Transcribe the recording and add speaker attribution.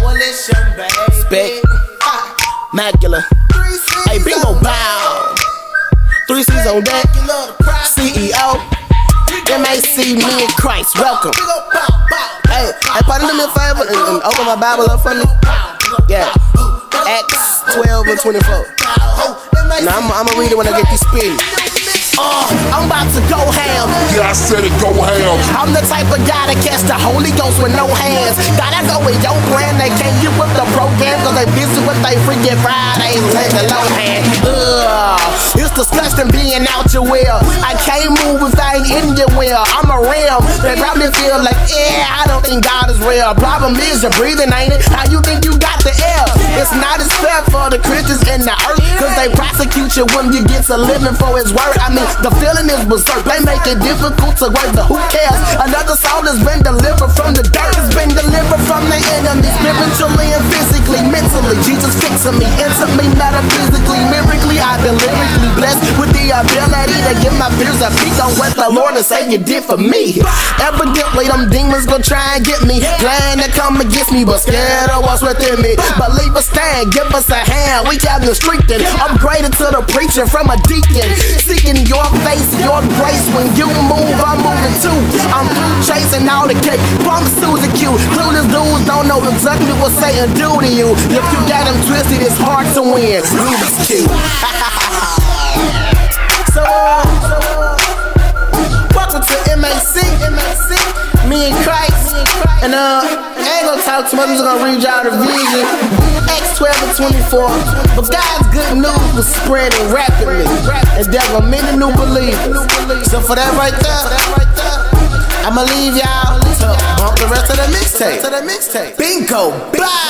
Speaker 1: Coalition, baby.
Speaker 2: Spec. Macula. Hey, bingo bow. Three C's on deck. CEO. MAC, me and Christ. Welcome. Hey, hey, pardon me a favor and, and open my Bible up for me. Yeah. Acts 12 and 24. Now I'm, I'm gonna read it when I get these spin. Uh, I'm about to go ham.
Speaker 3: Yeah, I said it, go ham.
Speaker 2: I'm the type of guy that catch the Holy Ghost with no hands. Gotta go with your plan, they can't get with the program cause they busy with they freaking Fridays and the low hand. Ugh, it's disgusting being out your way. I can't move if I ain't in your will. I'm a ram that probably feel like, yeah, I don't think God is real. Problem is you're breathing, ain't it? How you think you got the air? It's not as fair for the Christians in the earth cause they prosecute you when you get a living for his word. I mean, the feeling is berserk. They make it difficult to work, but who cares? Another soul has been delivered from the dirt. Has been delivered from the enemy, spiritually and physically, mentally. Jesus fixing me, instantly, metaphysically, lyrically. I've been lyrically blessed with ability to give my fears a peek on what the Lord and Savior did for me. Evidently, them demons gonna try and get me, plan to come against me, but scared of what's within me. Believe us, stand, give us a hand. We got the strengthened, upgraded to the preacher from a deacon, seeking your face, your grace. When you move, I'm moving too. I'm chasing all the cake. Punk Susie Q. Clueless dudes don't know exactly what Satan do to you. If you got him twisted, it's hard to win. Rubik's Cube. And uh, I ain't gonna talk too much, I'm just gonna read y'all the vision. Acts 12 and 24. But God's good news was spreading rapidly. And there were many new believers. So for that right there, I'ma leave y'all to bump the rest of the mixtape. Bingo! Bow!